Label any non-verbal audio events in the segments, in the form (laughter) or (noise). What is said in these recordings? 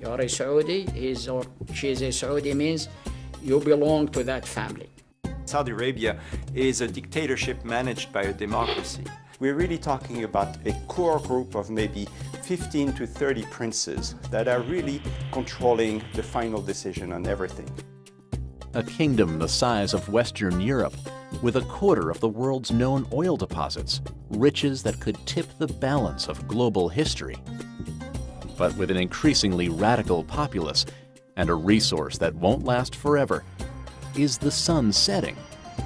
You're a Saudi, he's or she's a Saudi means you belong to that family. Saudi Arabia is a dictatorship managed by a democracy. We're really talking about a core group of maybe 15 to 30 princes that are really controlling the final decision on everything. A kingdom the size of Western Europe, with a quarter of the world's known oil deposits, riches that could tip the balance of global history. But with an increasingly radical populace and a resource that won't last forever, is the sun setting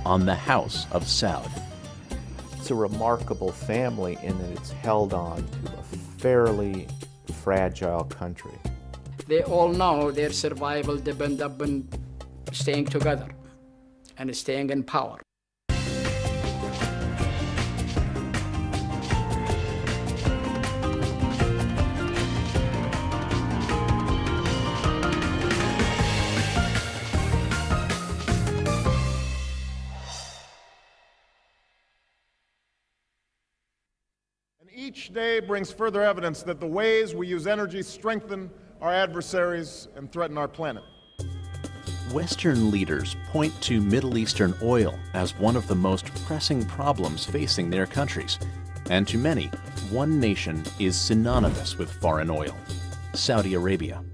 on the House of Saud. It's a remarkable family in that it's held on to a fairly fragile country. They all know their survival depends upon staying together and staying in power. Day brings further evidence that the ways we use energy strengthen our adversaries and threaten our planet. Western leaders point to Middle Eastern oil as one of the most pressing problems facing their countries. And to many, one nation is synonymous with foreign oil Saudi Arabia.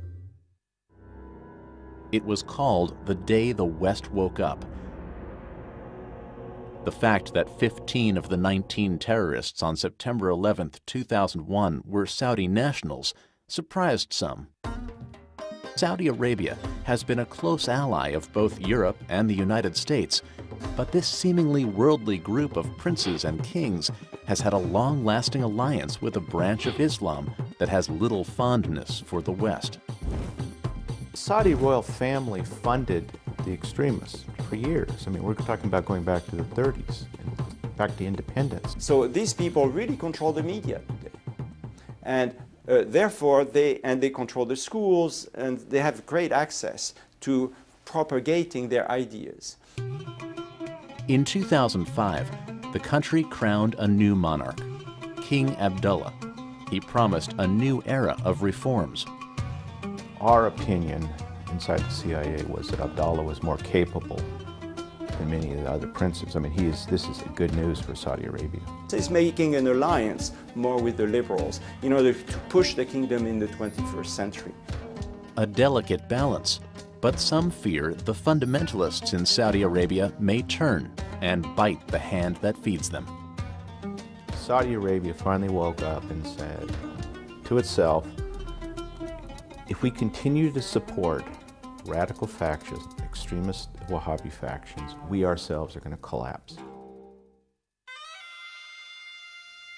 It was called the day the West woke up the fact that 15 of the 19 terrorists on September 11, 2001 were Saudi nationals surprised some. Saudi Arabia has been a close ally of both Europe and the United States, but this seemingly worldly group of princes and kings has had a long-lasting alliance with a branch of Islam that has little fondness for the West. Saudi royal family funded the extremists for years. I mean, we're talking about going back to the 30s, and back to independence. So these people really control the media today. And uh, therefore, they, and they control the schools, and they have great access to propagating their ideas. In 2005, the country crowned a new monarch, King Abdullah. He promised a new era of reforms. Our opinion inside the CIA was that Abdullah was more capable than many of the other princes. I mean, he is, this is good news for Saudi Arabia. He's making an alliance more with the liberals in order to push the kingdom in the 21st century. A delicate balance, but some fear the fundamentalists in Saudi Arabia may turn and bite the hand that feeds them. Saudi Arabia finally woke up and said to itself, if we continue to support radical factions, extremist Wahhabi factions, we ourselves are going to collapse.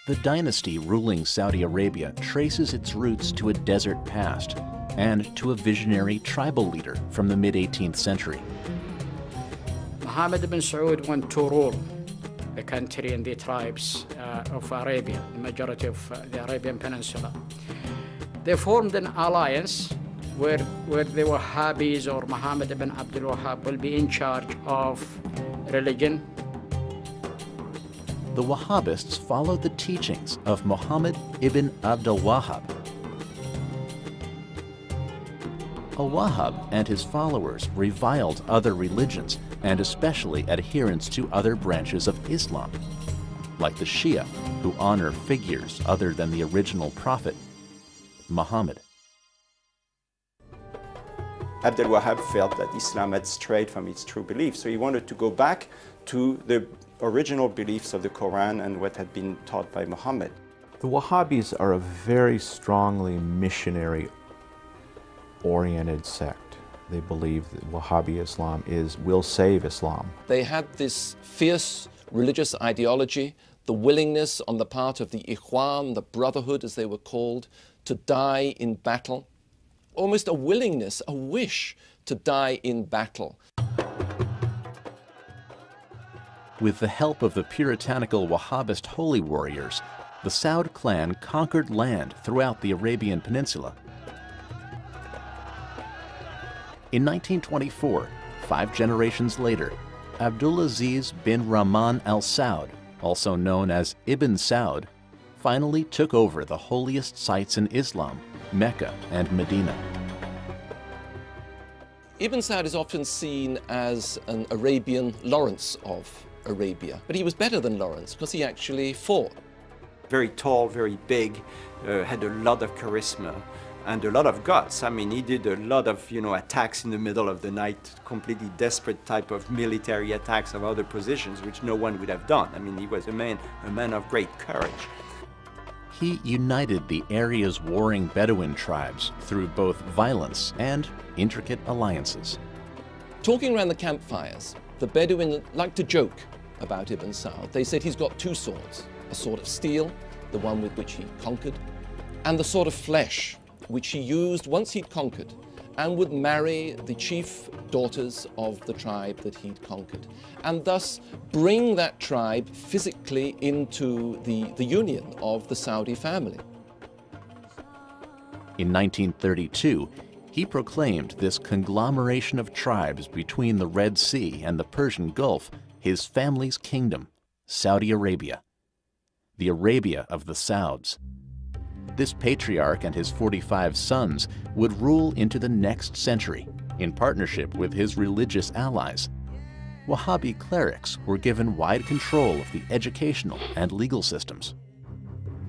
The dynasty ruling Saudi Arabia traces its roots to a desert past and to a visionary tribal leader from the mid 18th century. Mohammed bin Saud went to rule the country and the tribes uh, of Arabia, the majority of uh, the Arabian Peninsula. They formed an alliance where, where the Wahhabis or Muhammad ibn Abdul Wahhab will be in charge of religion. The Wahhabists followed the teachings of Muhammad ibn Abdul Wahhab. A Wahhab and his followers reviled other religions and especially adherents to other branches of Islam, like the Shia, who honor figures other than the original prophet, Muhammad. Abdel Wahab felt that Islam had strayed from its true beliefs, so he wanted to go back to the original beliefs of the Quran and what had been taught by Muhammad. The Wahhabis are a very strongly missionary oriented sect. They believe that Wahhabi Islam is will save Islam. They had this fierce religious ideology, the willingness on the part of the Ikhwan, the brotherhood as they were called, to die in battle almost a willingness, a wish to die in battle. With the help of the puritanical Wahhabist holy warriors, the Saud clan conquered land throughout the Arabian Peninsula. In 1924, five generations later, Abdulaziz bin Rahman al Saud, also known as Ibn Saud, finally took over the holiest sites in Islam Mecca and Medina. Ibn Saud is often seen as an Arabian Lawrence of Arabia, but he was better than Lawrence because he actually fought. Very tall, very big, uh, had a lot of charisma and a lot of guts. I mean, he did a lot of, you know, attacks in the middle of the night, completely desperate type of military attacks of other positions, which no one would have done. I mean, he was a man, a man of great courage. He united the area's warring Bedouin tribes through both violence and intricate alliances. Talking around the campfires, the Bedouin liked to joke about Ibn Saud. They said he's got two swords, a sword of steel, the one with which he conquered, and the sword of flesh, which he used once he'd conquered and would marry the chief daughters of the tribe that he'd conquered, and thus bring that tribe physically into the, the union of the Saudi family. In 1932, he proclaimed this conglomeration of tribes between the Red Sea and the Persian Gulf his family's kingdom, Saudi Arabia, the Arabia of the Sauds. This patriarch and his 45 sons would rule into the next century in partnership with his religious allies. Wahhabi clerics were given wide control of the educational and legal systems.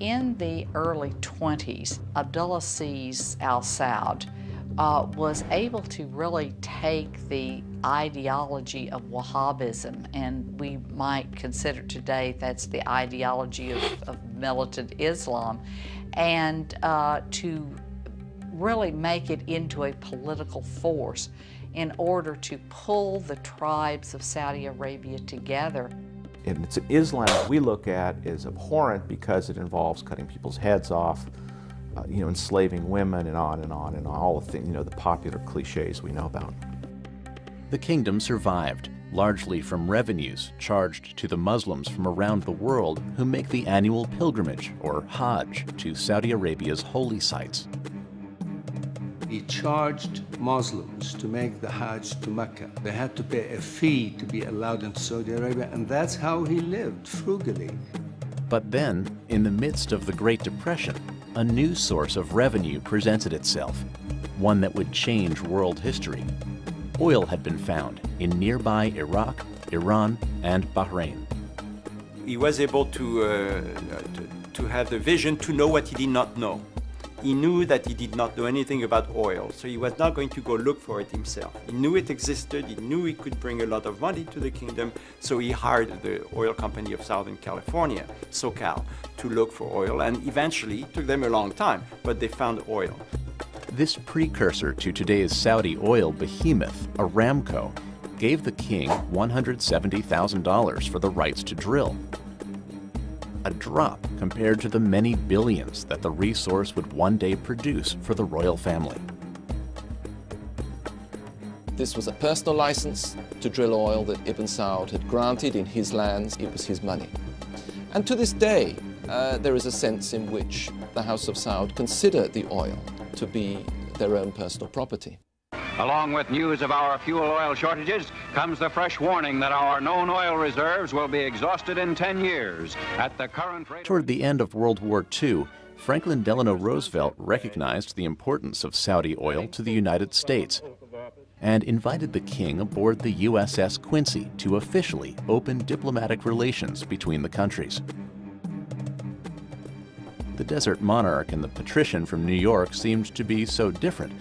In the early 20s, Abdulaziz al Saud uh, was able to really take the ideology of Wahhabism, and we might consider today that's the ideology of, of militant Islam, and uh, to really make it into a political force in order to pull the tribes of Saudi Arabia together. And it's Islam we look at as abhorrent because it involves cutting people's heads off, uh, you know, enslaving women and on and on and on, all the things, you know, the popular cliches we know about. The kingdom survived, largely from revenues charged to the Muslims from around the world who make the annual pilgrimage, or Hajj, to Saudi Arabia's holy sites. He charged Muslims to make the Hajj to Mecca. They had to pay a fee to be allowed into Saudi Arabia, and that's how he lived, frugally. But then, in the midst of the Great Depression, a new source of revenue presented itself, one that would change world history. Oil had been found in nearby Iraq, Iran, and Bahrain. He was able to, uh, to, to have the vision to know what he did not know. He knew that he did not know anything about oil, so he was not going to go look for it himself. He knew it existed, he knew he could bring a lot of money to the kingdom, so he hired the oil company of Southern California, SoCal, to look for oil, and eventually, it took them a long time, but they found oil. This precursor to today's Saudi oil behemoth, Aramco, gave the king $170,000 for the rights to drill a drop compared to the many billions that the resource would one day produce for the royal family. This was a personal license to drill oil that Ibn Saud had granted in his lands. It was his money. And to this day, uh, there is a sense in which the House of Saud consider the oil to be their own personal property. Along with news of our fuel oil shortages comes the fresh warning that our known oil reserves will be exhausted in 10 years at the current rate. Toward the end of World War II, Franklin Delano Roosevelt recognized the importance of Saudi oil to the United States and invited the king aboard the USS Quincy to officially open diplomatic relations between the countries. The desert monarch and the patrician from New York seemed to be so different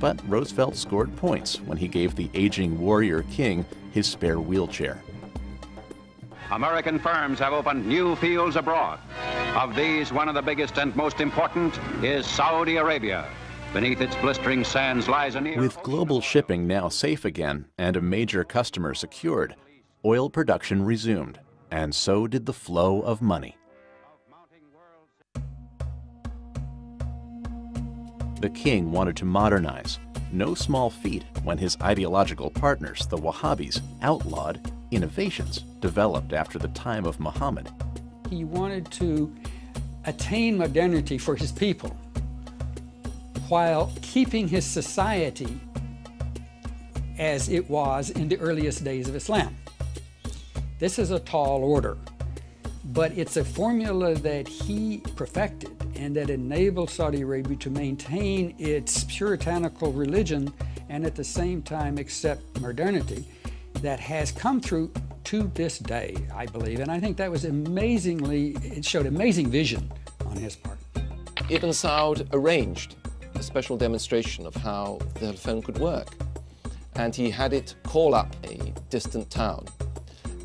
but Roosevelt scored points when he gave the aging warrior king his spare wheelchair. American firms have opened new fields abroad. Of these, one of the biggest and most important is Saudi Arabia. Beneath its blistering sands lies an... With global shipping now safe again and a major customer secured, oil production resumed, and so did the flow of money. The king wanted to modernize, no small feat when his ideological partners, the Wahhabis, outlawed innovations developed after the time of Muhammad. He wanted to attain modernity for his people while keeping his society as it was in the earliest days of Islam. This is a tall order, but it's a formula that he perfected and that enabled Saudi Arabia to maintain its puritanical religion and at the same time accept modernity that has come through to this day, I believe. And I think that was amazingly, it showed amazing vision on his part. Ibn Saud arranged a special demonstration of how the telephone could work. And he had it call up a distant town.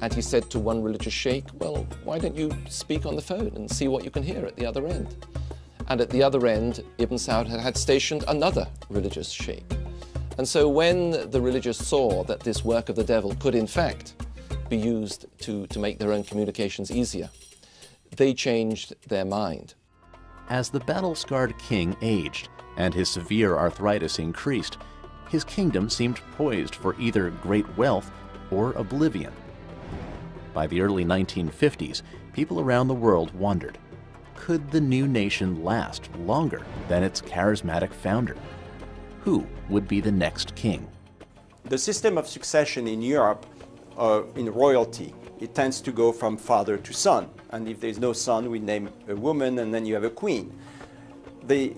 And he said to one religious sheikh, well, why don't you speak on the phone and see what you can hear at the other end? And at the other end, Ibn Saud had, had stationed another religious sheikh. And so when the religious saw that this work of the devil could in fact be used to, to make their own communications easier, they changed their mind. As the battle-scarred king aged and his severe arthritis increased, his kingdom seemed poised for either great wealth or oblivion. By the early 1950s, people around the world wondered, could the new nation last longer than its charismatic founder? Who would be the next king? The system of succession in Europe, uh, in royalty, it tends to go from father to son. And if there's no son, we name a woman and then you have a queen. The,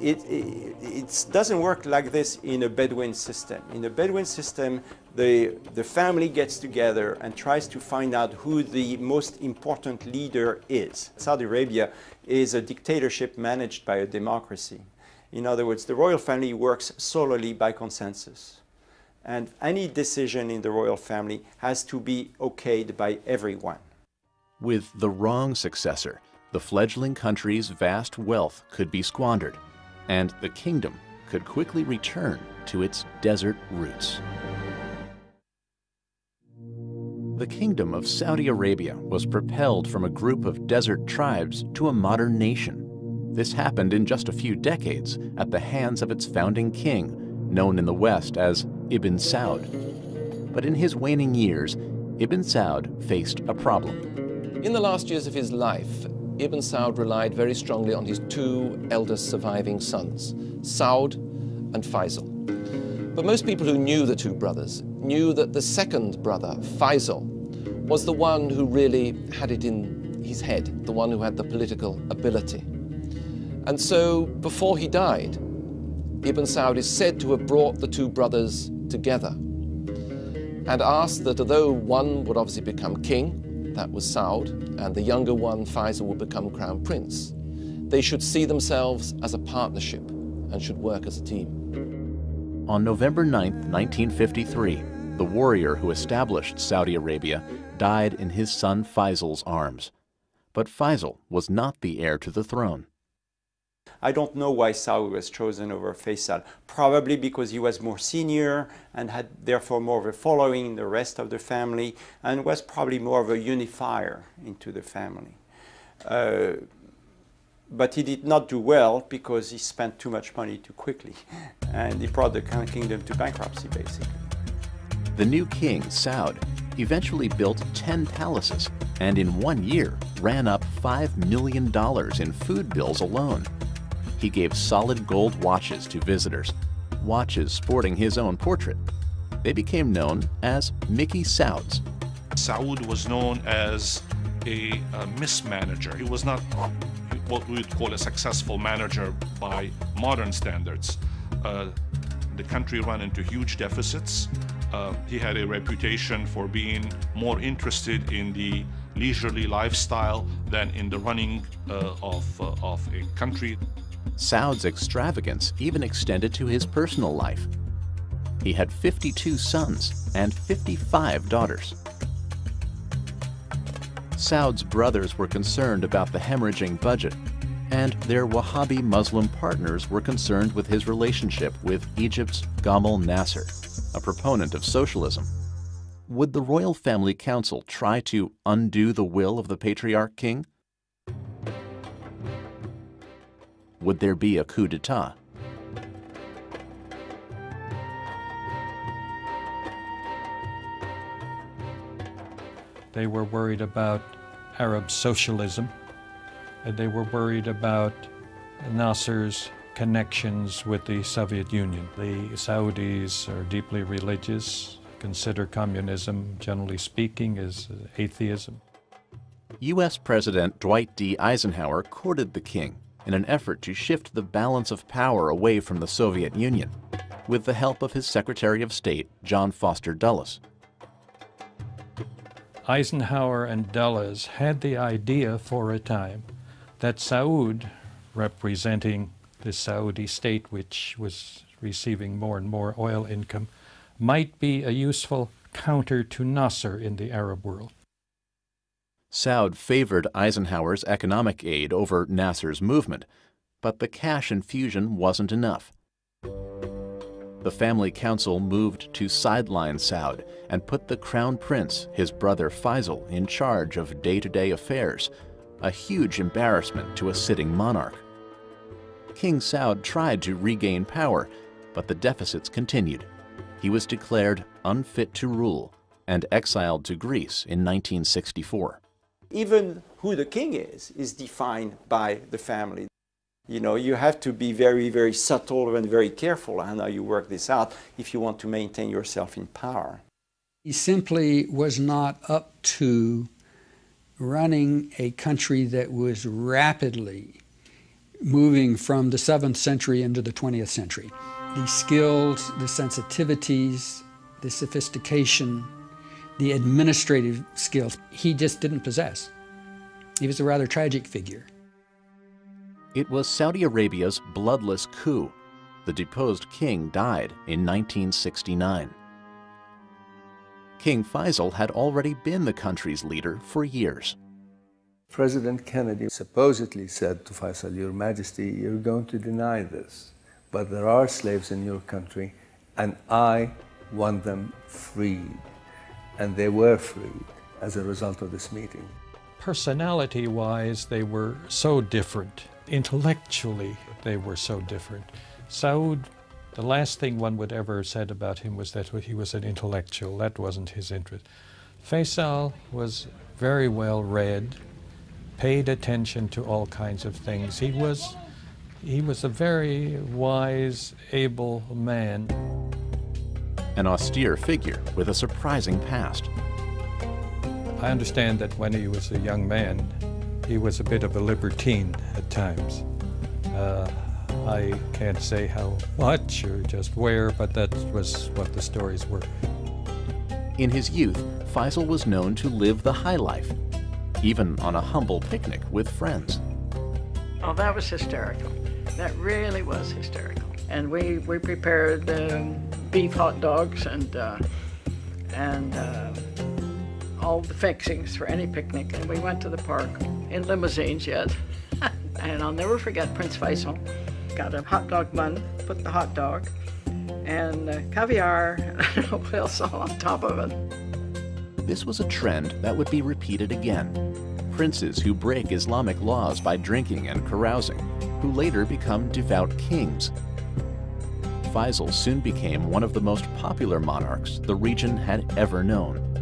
it, it, it, doesn't work like this in a Bedouin system. In a Bedouin system, the, the family gets together and tries to find out who the most important leader is. Saudi Arabia is a dictatorship managed by a democracy. In other words, the royal family works solely by consensus. And any decision in the royal family has to be okayed by everyone. With the wrong successor, the fledgling country's vast wealth could be squandered, and the kingdom could quickly return to its desert roots. The kingdom of Saudi Arabia was propelled from a group of desert tribes to a modern nation. This happened in just a few decades at the hands of its founding king, known in the West as Ibn Saud. But in his waning years, Ibn Saud faced a problem. In the last years of his life, Ibn Saud relied very strongly on his two eldest surviving sons, Saud and Faisal. But most people who knew the two brothers knew that the second brother, Faisal, was the one who really had it in his head, the one who had the political ability. And so, before he died, Ibn Saud is said to have brought the two brothers together and asked that although one would obviously become king, that was Saud, and the younger one, Faisal, would become crown prince. They should see themselves as a partnership and should work as a team. On November 9, 1953, the warrior who established Saudi Arabia died in his son Faisal's arms. But Faisal was not the heir to the throne. I don't know why Saud was chosen over Faisal. Probably because he was more senior and had therefore more of a following in the rest of the family and was probably more of a unifier into the family. Uh, but he did not do well because he spent too much money too quickly (laughs) and he brought the kingdom to bankruptcy basically. The new king, Saud, eventually built 10 palaces and in one year ran up $5 million in food bills alone he gave solid gold watches to visitors, watches sporting his own portrait. They became known as Mickey Sauds. Saud was known as a, a mismanager. He was not what we would call a successful manager by modern standards. Uh, the country ran into huge deficits. Uh, he had a reputation for being more interested in the leisurely lifestyle than in the running uh, of, uh, of a country. Saud's extravagance even extended to his personal life. He had 52 sons and 55 daughters. Saud's brothers were concerned about the hemorrhaging budget, and their Wahhabi Muslim partners were concerned with his relationship with Egypt's Gamal Nasser, a proponent of socialism. Would the royal family council try to undo the will of the patriarch king? would there be a coup d'etat? They were worried about Arab socialism, and they were worried about Nasser's connections with the Soviet Union. The Saudis are deeply religious, consider communism, generally speaking, as atheism. U.S. President Dwight D. Eisenhower courted the king in an effort to shift the balance of power away from the Soviet Union, with the help of his Secretary of State, John Foster Dulles. Eisenhower and Dulles had the idea for a time that Saud, representing the Saudi state, which was receiving more and more oil income, might be a useful counter to Nasser in the Arab world. Saud favored Eisenhower's economic aid over Nasser's movement, but the cash infusion wasn't enough. The family council moved to sideline Saud and put the crown prince, his brother Faisal, in charge of day-to-day affairs, a huge embarrassment to a sitting monarch. King Saud tried to regain power, but the deficits continued. He was declared unfit to rule and exiled to Greece in 1964. Even who the king is, is defined by the family. You know, you have to be very, very subtle and very careful on how you work this out if you want to maintain yourself in power. He simply was not up to running a country that was rapidly moving from the 7th century into the 20th century. The skills, the sensitivities, the sophistication, the administrative skills, he just didn't possess. He was a rather tragic figure. It was Saudi Arabia's bloodless coup. The deposed king died in 1969. King Faisal had already been the country's leader for years. President Kennedy supposedly said to Faisal, Your Majesty, you're going to deny this, but there are slaves in your country, and I want them freed. And they were freed as a result of this meeting. Personality wise, they were so different. Intellectually, they were so different. Saud, the last thing one would ever have said about him was that he was an intellectual. That wasn't his interest. Faisal was very well read, paid attention to all kinds of things. He was, he was a very wise, able man. An austere figure with a surprising past. I understand that when he was a young man, he was a bit of a libertine at times. Uh, I can't say how much or just where, but that was what the stories were. In his youth, Faisal was known to live the high life, even on a humble picnic with friends. Oh, that was hysterical. That really was hysterical. And we, we prepared um, beef hot dogs and, uh, and uh, all the fixings for any picnic. And we went to the park in limousines yet. (laughs) and I'll never forget Prince Faisal got a hot dog bun, put the hot dog, and uh, caviar and (laughs) whale salt on top of it. This was a trend that would be repeated again. Princes who break Islamic laws by drinking and carousing, who later become devout kings. Faisal soon became one of the most popular monarchs the region had ever known.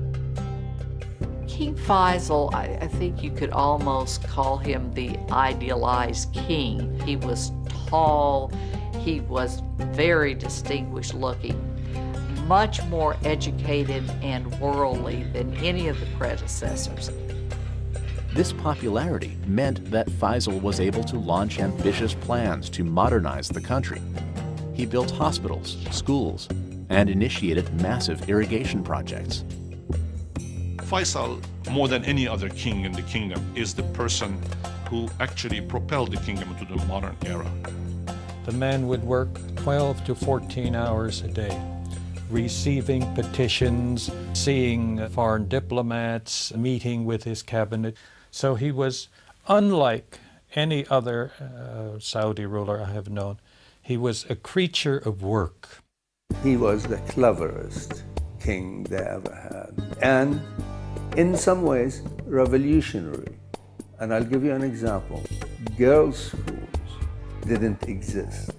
King Faisal, I, I, think you could almost call him the idealized king. He was tall, he was very distinguished looking, much more educated and worldly than any of the predecessors. This popularity meant that Faisal was able to launch ambitious plans to modernize the country. He built hospitals, schools, and initiated massive irrigation projects. Faisal, more than any other king in the kingdom, is the person who actually propelled the kingdom into the modern era. The man would work 12 to 14 hours a day, receiving petitions, seeing foreign diplomats, meeting with his cabinet. So he was unlike any other uh, Saudi ruler I have known. He was a creature of work. He was the cleverest king they ever had. And in some ways, revolutionary. And I'll give you an example. Girls' schools didn't exist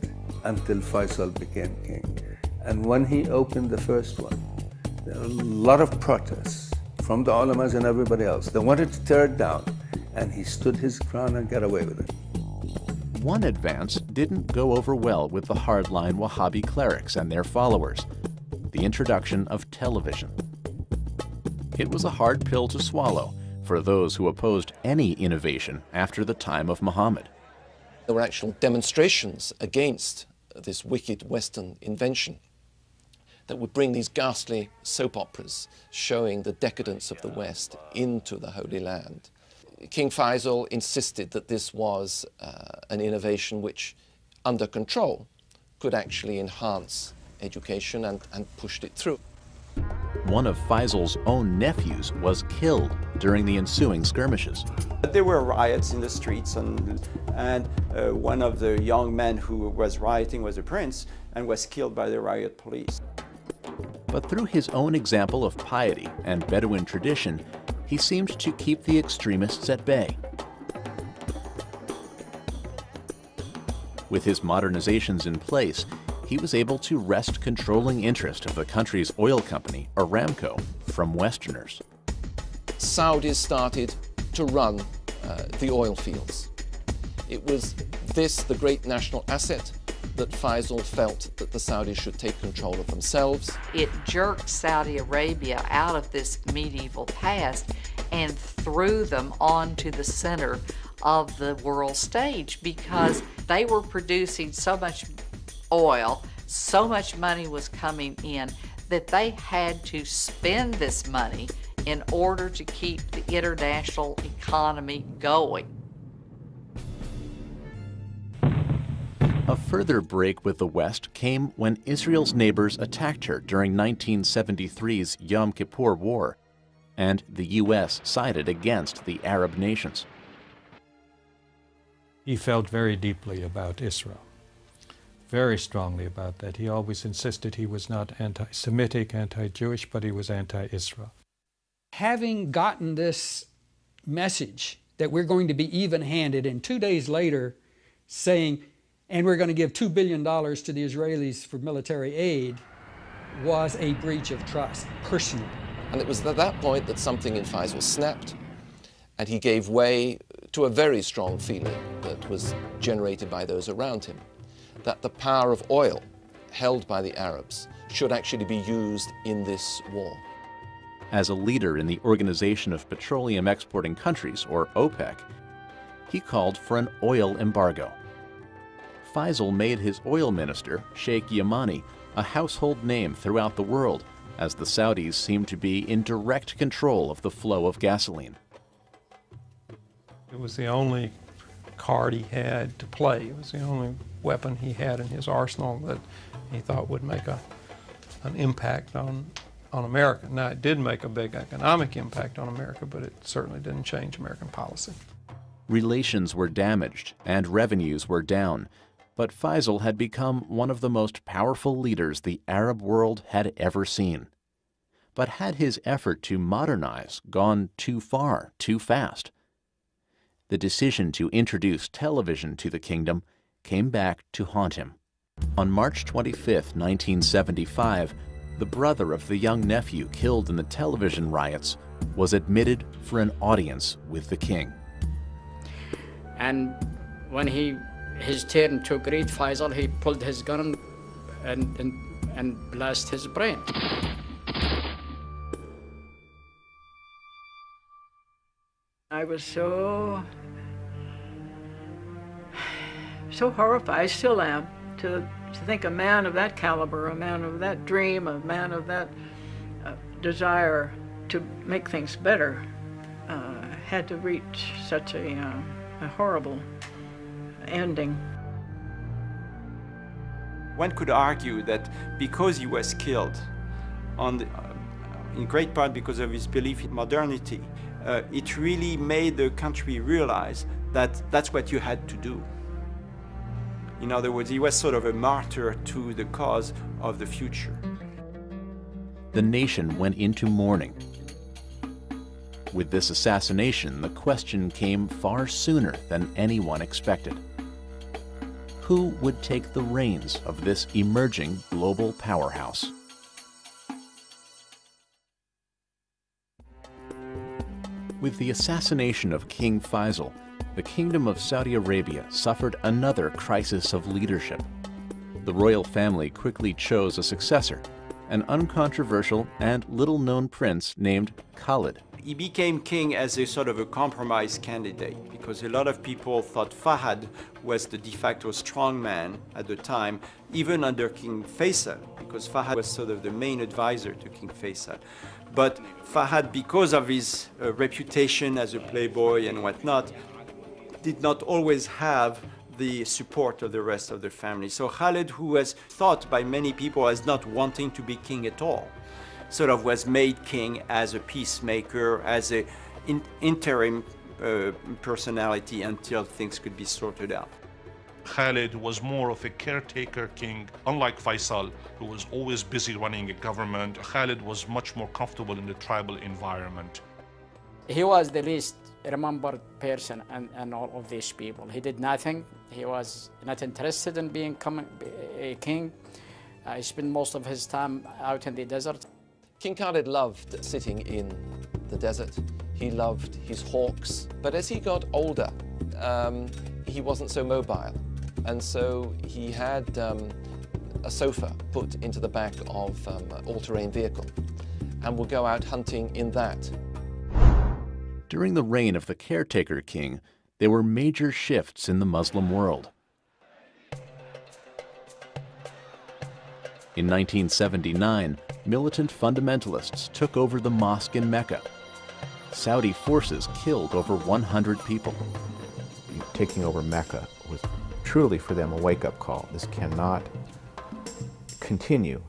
until Faisal became king. And when he opened the first one, there were a lot of protests from the ulamas and everybody else. They wanted to tear it down, and he stood his ground and got away with it. One advance didn't go over well with the hardline Wahhabi clerics and their followers the introduction of television. It was a hard pill to swallow for those who opposed any innovation after the time of Muhammad. There were actual demonstrations against this wicked Western invention that would bring these ghastly soap operas showing the decadence of the West into the Holy Land. King Faisal insisted that this was uh, an innovation which, under control, could actually enhance education and, and pushed it through. One of Faisal's own nephews was killed during the ensuing skirmishes. There were riots in the streets, and, and uh, one of the young men who was rioting was a prince and was killed by the riot police. But through his own example of piety and Bedouin tradition, he seemed to keep the extremists at bay. With his modernizations in place, he was able to wrest controlling interest of the country's oil company, Aramco, from Westerners. Saudis started to run uh, the oil fields. It was this, the great national asset, that Faisal felt that the Saudis should take control of themselves. It jerked Saudi Arabia out of this medieval past and threw them onto the center of the world stage because they were producing so much oil, so much money was coming in that they had to spend this money in order to keep the international economy going. A further break with the West came when Israel's neighbors attacked her during 1973's Yom Kippur War, and the U.S. sided against the Arab nations. He felt very deeply about Israel, very strongly about that. He always insisted he was not anti Semitic, anti Jewish, but he was anti Israel. Having gotten this message that we're going to be even handed, and two days later saying, and we're going to give $2 billion to the Israelis for military aid, was a breach of trust, personally. And it was at that point that something in Faisal snapped, and he gave way to a very strong feeling that was generated by those around him that the power of oil held by the Arabs should actually be used in this war. As a leader in the Organization of Petroleum Exporting Countries, or OPEC, he called for an oil embargo. Faisal made his oil minister, Sheikh Yamani, a household name throughout the world, as the Saudis seemed to be in direct control of the flow of gasoline. It was the only card he had to play. It was the only weapon he had in his arsenal that he thought would make a, an impact on, on America. Now, it did make a big economic impact on America, but it certainly didn't change American policy. Relations were damaged and revenues were down, but Faisal had become one of the most powerful leaders the Arab world had ever seen. But had his effort to modernize gone too far, too fast? The decision to introduce television to the kingdom came back to haunt him. On March 25, 1975, the brother of the young nephew killed in the television riots was admitted for an audience with the king. And when he his turn to greet Faisal, he pulled his gun and, and, and blasted his brain. I was so, so horrified, I still am, to, to think a man of that caliber, a man of that dream, a man of that uh, desire to make things better, uh, had to reach such a, uh, a horrible ending. One could argue that because he was killed, on the, uh, in great part because of his belief in modernity, uh, it really made the country realize that that's what you had to do. In other words, he was sort of a martyr to the cause of the future. The nation went into mourning. With this assassination, the question came far sooner than anyone expected who would take the reins of this emerging global powerhouse? With the assassination of King Faisal, the Kingdom of Saudi Arabia suffered another crisis of leadership. The royal family quickly chose a successor, an uncontroversial and little-known prince named Khalid. he became king as a sort of a compromise candidate because a lot of people thought Fahad was the de facto strongman at the time, even under King Faisal, because Fahad was sort of the main advisor to King Faisal. But Fahad, because of his uh, reputation as a playboy and whatnot, did not always have the support of the rest of the family. So Khalid, who was thought by many people as not wanting to be king at all, sort of was made king as a peacemaker, as an in interim uh, personality until things could be sorted out. Khalid was more of a caretaker king, unlike Faisal, who was always busy running a government. Khalid was much more comfortable in the tribal environment. He was the least remembered person and, and all of these people. He did nothing. He was not interested in being a king. Uh, he spent most of his time out in the desert. King Khalid loved sitting in the desert. He loved his hawks. But as he got older, um, he wasn't so mobile. And so he had um, a sofa put into the back of um, an all-terrain vehicle and would go out hunting in that. During the reign of the caretaker king, there were major shifts in the Muslim world. In 1979, militant fundamentalists took over the mosque in Mecca. Saudi forces killed over 100 people. Taking over Mecca was truly for them a wake-up call. This cannot continue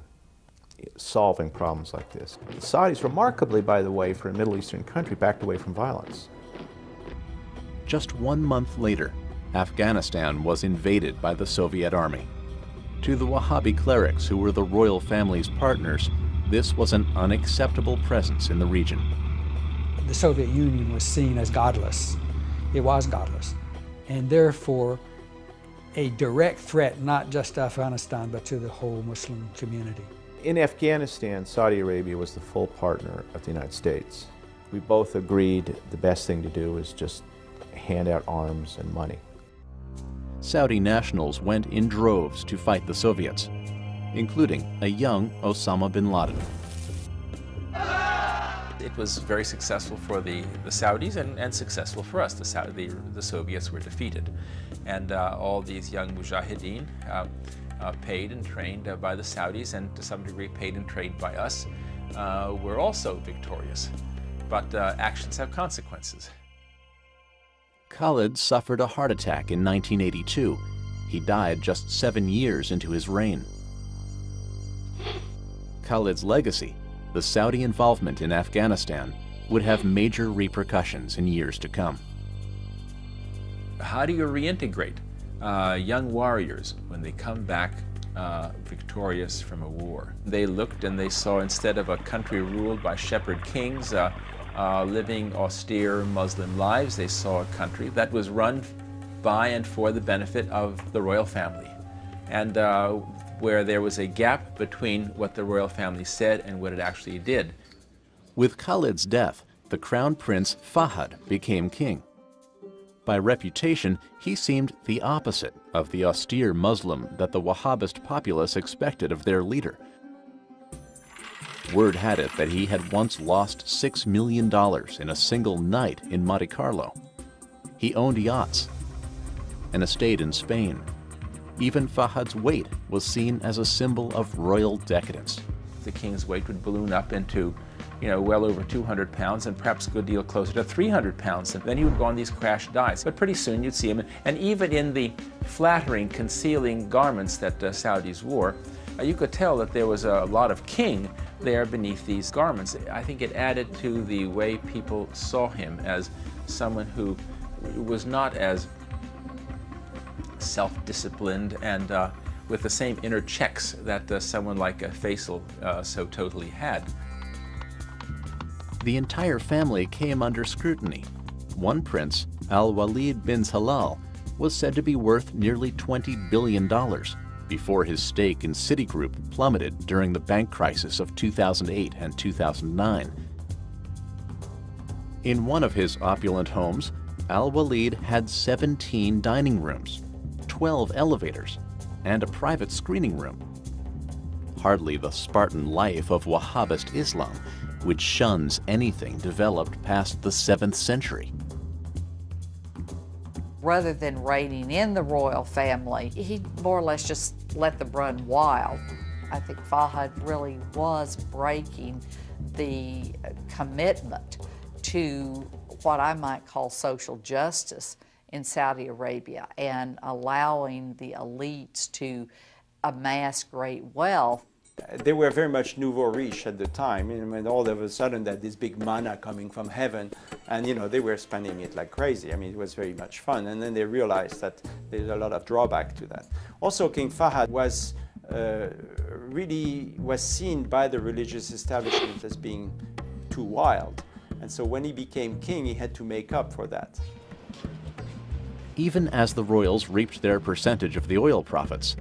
solving problems like this. The Saudis, remarkably, by the way, for a Middle Eastern country, backed away from violence. Just one month later, Afghanistan was invaded by the Soviet army. To the Wahhabi clerics who were the royal family's partners, this was an unacceptable presence in the region. The Soviet Union was seen as godless. It was godless. And therefore, a direct threat not just to Afghanistan, but to the whole Muslim community. In Afghanistan, Saudi Arabia was the full partner of the United States. We both agreed the best thing to do is just hand out arms and money. Saudi nationals went in droves to fight the Soviets, including a young Osama bin Laden. It was very successful for the, the Saudis and, and successful for us. The, Saudi, the, Soviets were defeated. And uh, all these young mujahideen, uh, uh, paid and trained uh, by the Saudis and to some degree paid and trained by us, uh, were also victorious. But uh, actions have consequences. Khalid suffered a heart attack in 1982. He died just seven years into his reign. Khalid's legacy, the Saudi involvement in Afghanistan, would have major repercussions in years to come. How do you reintegrate uh, young warriors when they come back uh, victorious from a war? They looked and they saw instead of a country ruled by shepherd kings, uh, uh, living austere Muslim lives. They saw a country that was run by and for the benefit of the royal family. And uh, where there was a gap between what the royal family said and what it actually did. With Khalid's death, the crown prince Fahad became king. By reputation, he seemed the opposite of the austere Muslim that the Wahhabist populace expected of their leader. Word had it that he had once lost $6 million in a single night in Monte Carlo. He owned yachts, an estate in Spain. Even Fahad's weight was seen as a symbol of royal decadence. The king's weight would balloon up into, you know, well over 200 pounds and perhaps a good deal closer to 300 pounds. And then he would go on these crash diets. But pretty soon you'd see him, and even in the flattering, concealing garments that uh, Saudis wore, uh, you could tell that there was a lot of king there beneath these garments. I think it added to the way people saw him as someone who was not as self-disciplined and uh, with the same inner checks that uh, someone like uh, Faisal uh, so totally had. The entire family came under scrutiny. One prince, Al-Walid bin Talal, was said to be worth nearly $20 billion before his stake in Citigroup plummeted during the bank crisis of 2008 and 2009. In one of his opulent homes, Al-Walid had 17 dining rooms, 12 elevators, and a private screening room. Hardly the Spartan life of Wahhabist Islam, which shuns anything developed past the 7th century. Rather than reining in the royal family, he more or less just let them run wild. I think Fahd really was breaking the commitment to what I might call social justice in Saudi Arabia and allowing the elites to amass great wealth. They were very much nouveau riche at the time, and when all of a sudden that this big manna coming from heaven, and you know they were spending it like crazy. I mean, it was very much fun, and then they realized that there's a lot of drawback to that. Also, King Fahd was uh, really was seen by the religious establishment as being too wild, and so when he became king, he had to make up for that. Even as the royals reaped their percentage of the oil profits,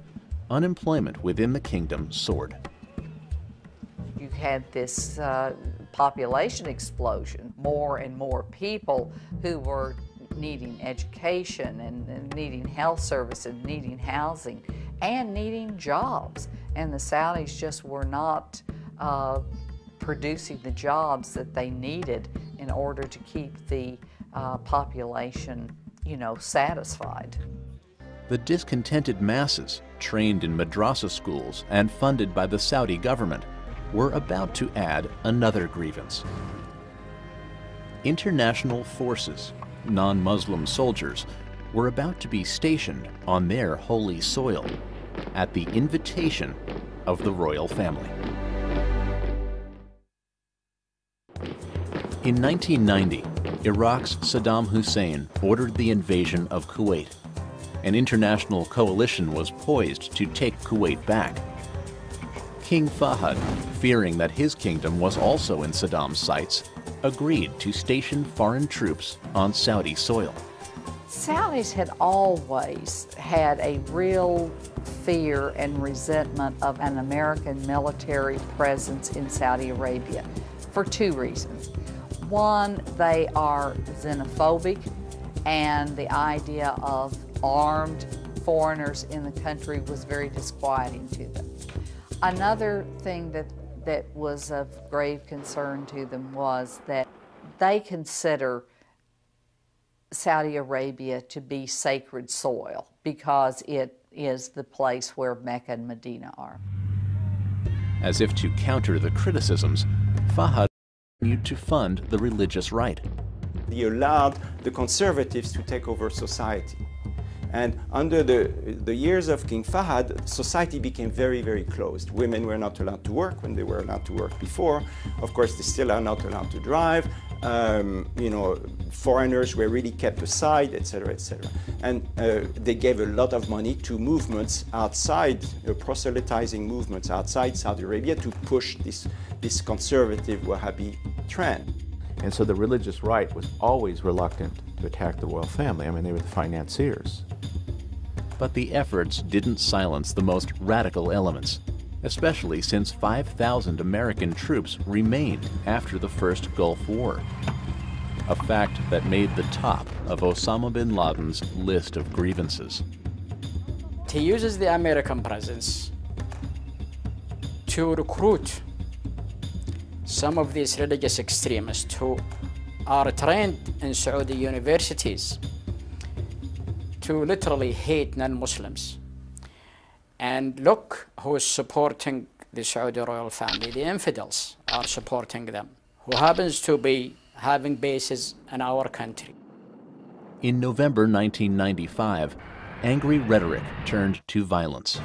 unemployment within the kingdom soared. You had this uh, population explosion, more and more people who were needing education and, and needing health services, needing housing, and needing jobs. And the Saudis just were not uh, producing the jobs that they needed in order to keep the uh, population, you know, satisfied. The discontented masses, trained in madrasa schools and funded by the Saudi government, were about to add another grievance. International forces, non-Muslim soldiers, were about to be stationed on their holy soil at the invitation of the royal family. In 1990, Iraq's Saddam Hussein ordered the invasion of Kuwait. An international coalition was poised to take Kuwait back. King Fahd, fearing that his kingdom was also in Saddam's sights, agreed to station foreign troops on Saudi soil. Saudis had always had a real fear and resentment of an American military presence in Saudi Arabia for two reasons. One, they are xenophobic, and the idea of armed foreigners in the country was very disquieting to them. Another thing that, that was of grave concern to them was that they consider Saudi Arabia to be sacred soil because it is the place where Mecca and Medina are. As if to counter the criticisms, continued to fund the religious right. He allowed the conservatives to take over society. And under the, the years of King Fahd, society became very, very closed. Women were not allowed to work when they were allowed to work before. Of course, they still are not allowed to drive. Um, you know, foreigners were really kept aside, etc., etc. And uh, they gave a lot of money to movements outside, uh, proselytizing movements outside Saudi Arabia to push this, this conservative Wahhabi trend. And so the religious right was always reluctant to attack the royal family. I mean, they were the financiers. But the efforts didn't silence the most radical elements, especially since 5,000 American troops remained after the first Gulf War. A fact that made the top of Osama bin Laden's list of grievances. He uses the American presence to recruit some of these religious extremists who are trained in Saudi universities to literally hate non-Muslims. And look who is supporting the Saudi royal family. The infidels are supporting them, who happens to be having bases in our country. In November 1995, angry rhetoric turned to violence.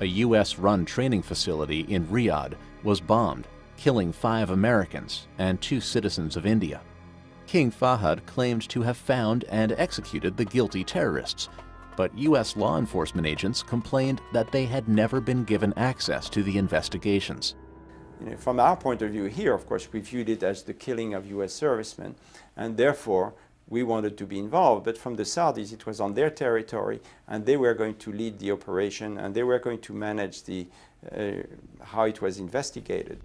A U.S.-run training facility in Riyadh was bombed killing five Americans and two citizens of India. King Fahd claimed to have found and executed the guilty terrorists, but U.S. law enforcement agents complained that they had never been given access to the investigations. You know, from our point of view here, of course, we viewed it as the killing of U.S. servicemen, and therefore we wanted to be involved. But from the Saudis, it was on their territory, and they were going to lead the operation, and they were going to manage the, uh, how it was investigated.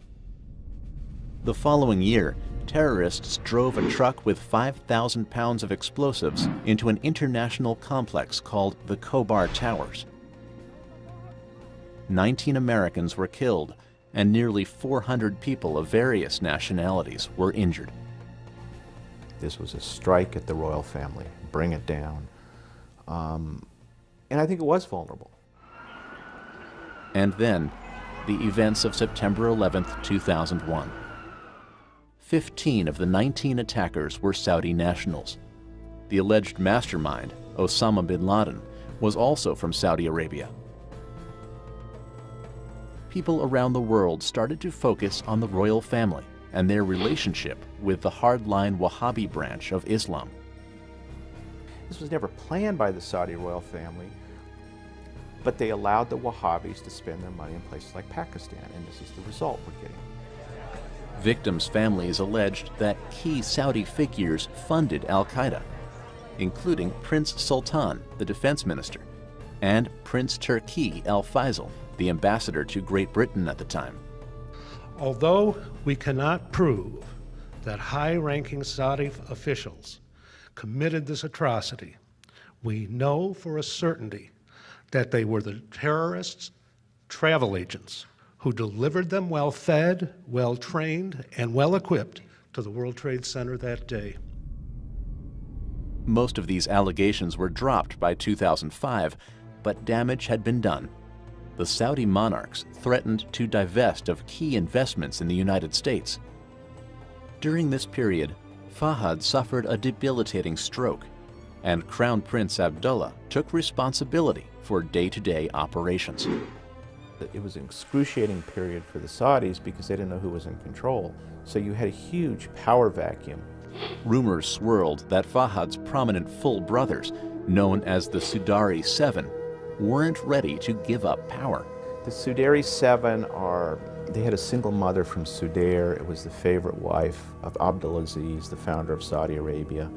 The following year, terrorists drove a truck with 5,000 pounds of explosives into an international complex called the Khobar Towers. 19 Americans were killed and nearly 400 people of various nationalities were injured. This was a strike at the royal family, bring it down. Um, and I think it was vulnerable. And then, the events of September 11, 2001. 15 of the 19 attackers were Saudi nationals. The alleged mastermind, Osama bin Laden, was also from Saudi Arabia. People around the world started to focus on the royal family and their relationship with the hardline Wahhabi branch of Islam. This was never planned by the Saudi royal family, but they allowed the Wahhabis to spend their money in places like Pakistan, and this is the result we're getting. Victims' families alleged that key Saudi figures funded al Qaeda, including Prince Sultan, the defense minister, and Prince Turki al Faisal, the ambassador to Great Britain at the time. Although we cannot prove that high ranking Saudi officials committed this atrocity, we know for a certainty that they were the terrorists' travel agents who delivered them well fed, well trained, and well equipped to the World Trade Center that day. Most of these allegations were dropped by 2005, but damage had been done. The Saudi monarchs threatened to divest of key investments in the United States. During this period, Fahad suffered a debilitating stroke, and Crown Prince Abdullah took responsibility for day-to-day operations it was an excruciating period for the Saudis because they didn't know who was in control. So you had a huge power vacuum. Rumors swirled that Fahad's prominent full brothers, known as the Sudairi Seven, weren't ready to give up power. The Sudairi Seven are, they had a single mother from Sudair. It was the favorite wife of Abdulaziz, the founder of Saudi Arabia.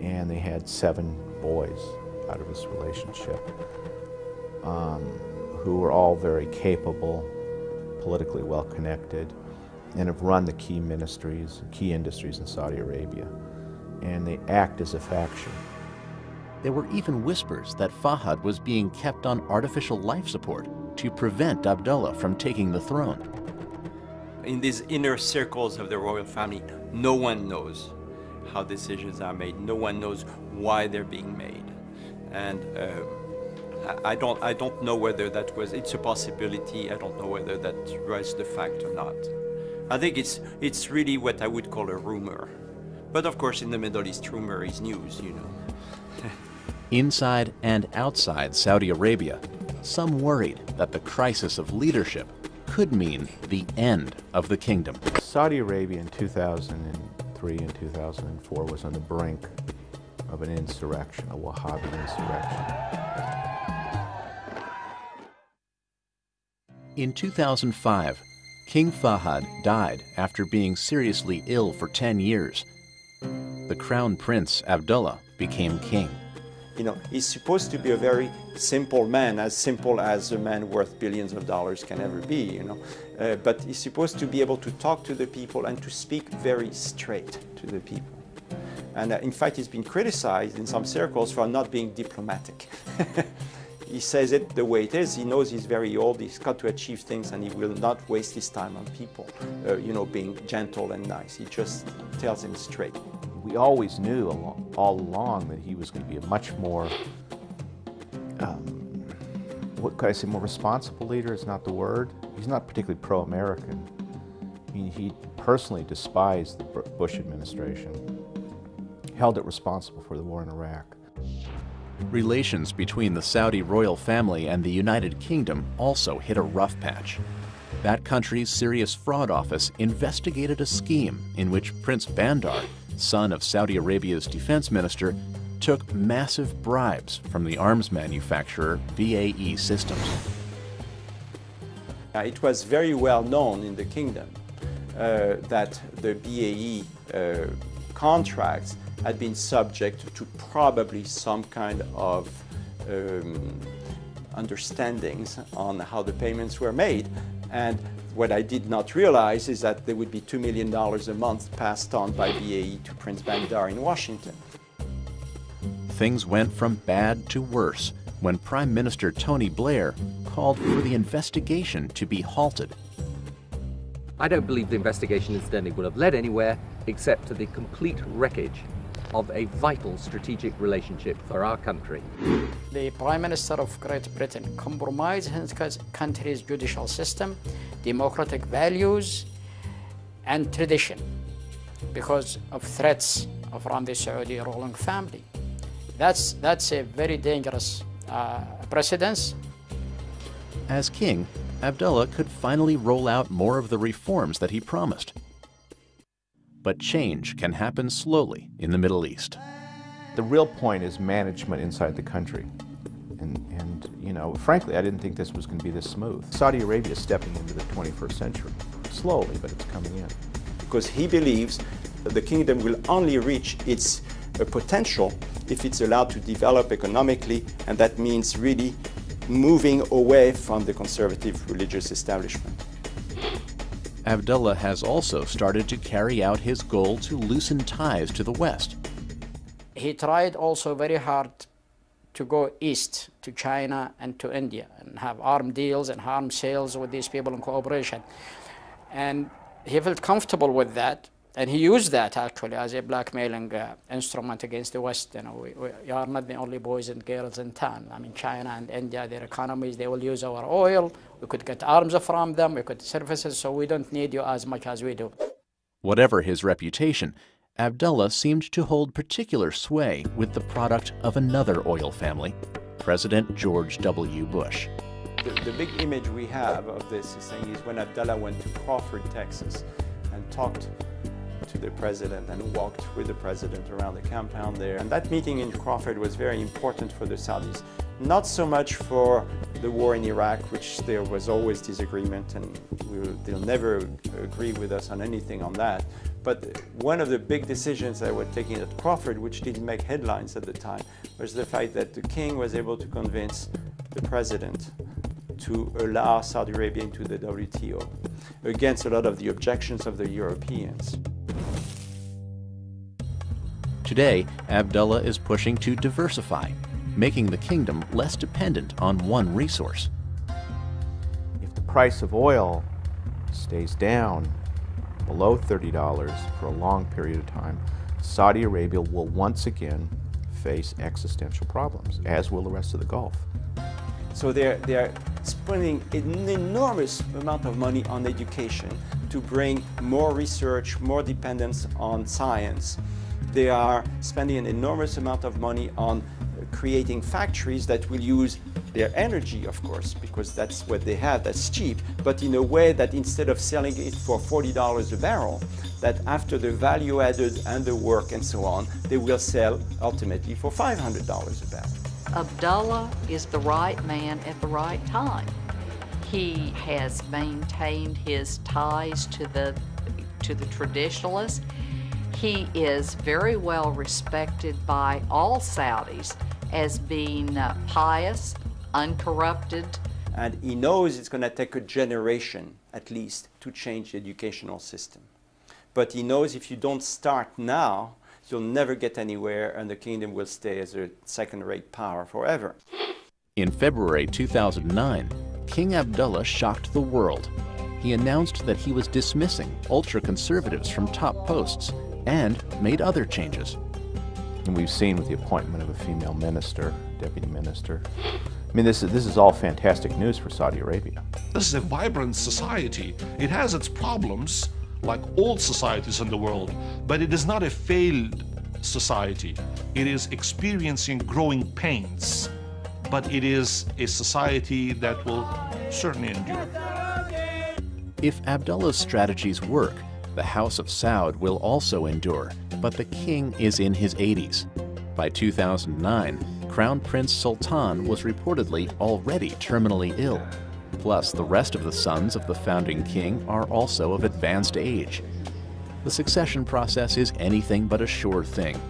And they had seven boys out of this relationship. Um, who are all very capable, politically well connected, and have run the key ministries, key industries in Saudi Arabia. And they act as a faction. There were even whispers that Fahad was being kept on artificial life support to prevent Abdullah from taking the throne. In these inner circles of the royal family, no one knows how decisions are made. No one knows why they're being made. And uh, I don't, I don't know whether that was, it's a possibility, I don't know whether that was the fact or not. I think it's, it's really what I would call a rumor. But of course, in the Middle East, rumor is news, you know. (laughs) Inside and outside Saudi Arabia, some worried that the crisis of leadership could mean the end of the kingdom. Saudi Arabia in 2003 and 2004 was on the brink of an insurrection, a Wahhabi insurrection. In 2005, King Fahad died after being seriously ill for 10 years. The crown prince, Abdullah, became king. You know, he's supposed to be a very simple man, as simple as a man worth billions of dollars can ever be, you know. Uh, but he's supposed to be able to talk to the people and to speak very straight to the people. And uh, in fact, he's been criticized in some circles for not being diplomatic. (laughs) he says it the way it is. He knows he's very old, he's got to achieve things, and he will not waste his time on people, uh, you know, being gentle and nice. He just tells him straight. We always knew all along that he was going to be a much more, um, what could I say, more responsible leader is not the word. He's not particularly pro-American. I mean, he personally despised the Bush administration, held it responsible for the war in Iraq. Relations between the Saudi royal family and the United Kingdom also hit a rough patch. That country's serious fraud office investigated a scheme in which Prince Bandar, son of Saudi Arabia's defense minister, took massive bribes from the arms manufacturer BAE Systems. It was very well known in the kingdom uh, that the BAE uh, contracts had been subject to probably some kind of um, understandings on how the payments were made. And what I did not realize is that there would be $2 million a month passed on by BAE to Prince Bandar in Washington. Things went from bad to worse when Prime Minister Tony Blair called for the investigation to be halted. I don't believe the investigation incidentally would have led anywhere except to the complete wreckage of a vital strategic relationship for our country. The Prime Minister of Great Britain compromised his country's judicial system, democratic values, and tradition because of threats from the Saudi ruling family. That's, that's a very dangerous uh, precedence. As king, Abdullah could finally roll out more of the reforms that he promised. But change can happen slowly in the Middle East. The real point is management inside the country. And, and, you know, frankly, I didn't think this was going to be this smooth. Saudi Arabia is stepping into the 21st century. Slowly, but it's coming in. Because he believes that the kingdom will only reach its uh, potential if it's allowed to develop economically, and that means really moving away from the conservative religious establishment. Abdullah has also started to carry out his goal to loosen ties to the West. He tried also very hard to go east to China and to India and have arm deals and arm sales with these people in cooperation. And he felt comfortable with that and he used that actually as a blackmailing uh, instrument against the West. You know, we, we, are not the only boys and girls in town. I mean, China and India, their economies, they will use our oil. We could get arms from them. We could services. So we don't need you as much as we do. Whatever his reputation, Abdullah seemed to hold particular sway with the product of another oil family, President George W. Bush. The, the big image we have of this is saying is when Abdullah went to Crawford, Texas, and talked to the president and walked with the president around the compound there. And that meeting in Crawford was very important for the Saudis. Not so much for the war in Iraq, which there was always disagreement and they'll never agree with us on anything on that. But one of the big decisions that were taken at Crawford, which didn't make headlines at the time, was the fact that the king was able to convince the president to allow Saudi Arabia into the WTO against a lot of the objections of the Europeans. Today, Abdullah is pushing to diversify, making the kingdom less dependent on one resource. If the price of oil stays down below $30 for a long period of time, Saudi Arabia will once again face existential problems, as will the rest of the Gulf. So they're, they're spending an enormous amount of money on education to bring more research, more dependence on science. They are spending an enormous amount of money on creating factories that will use their energy, of course, because that's what they have, that's cheap, but in a way that instead of selling it for $40 a barrel, that after the value added and the work and so on, they will sell ultimately for $500 a barrel. Abdullah is the right man at the right time. He has maintained his ties to the to the traditionalists. He is very well respected by all Saudis as being uh, pious, uncorrupted. And he knows it's going to take a generation at least to change the educational system. But he knows if you don't start now, you'll never get anywhere and the kingdom will stay as a second-rate power forever. In February 2009, King Abdullah shocked the world. He announced that he was dismissing ultra-conservatives from top posts and made other changes. And we've seen with the appointment of a female minister, deputy minister. I mean, this is, this is all fantastic news for Saudi Arabia. This is a vibrant society. It has its problems, like all societies in the world, but it is not a failed society. It is experiencing growing pains, but it is a society that will certainly endure. If Abdullah's strategies work, the House of Saud will also endure, but the king is in his 80s. By 2009, Crown Prince Sultan was reportedly already terminally ill. Plus, the rest of the sons of the founding king are also of advanced age. The succession process is anything but a sure thing.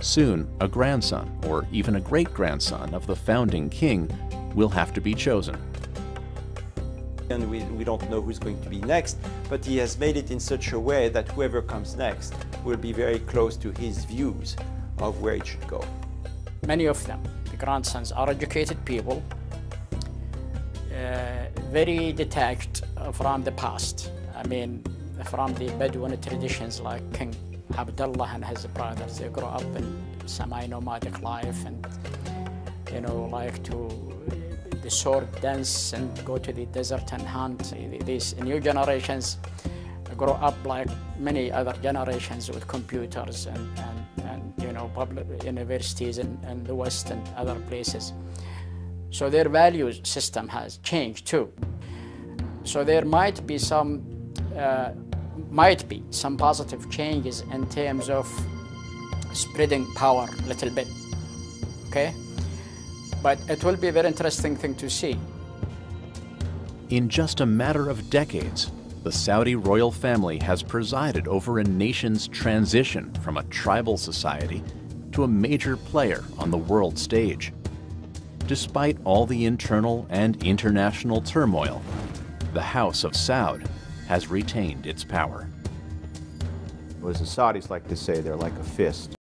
Soon, a grandson, or even a great-grandson of the founding king, will have to be chosen. And we, we don't know who's going to be next, but he has made it in such a way that whoever comes next will be very close to his views of where it should go. Many of them, the grandsons, are educated people. Uh, very detached from the past. I mean, from the Bedouin traditions like King Abdullah and his brothers. They grow up in semi-nomadic life and, you know, like to the sword dance and go to the desert and hunt. These new generations grow up like many other generations with computers and, and, and you know, public universities in, the West and other places. So their value system has changed too. So there might be some, uh, might be some positive changes in terms of spreading power a little bit, okay? But it will be a very interesting thing to see. In just a matter of decades, the Saudi royal family has presided over a nation's transition from a tribal society to a major player on the world stage. Despite all the internal and international turmoil, the House of Saud has retained its power. As the Saudis like to say, they're like a fist.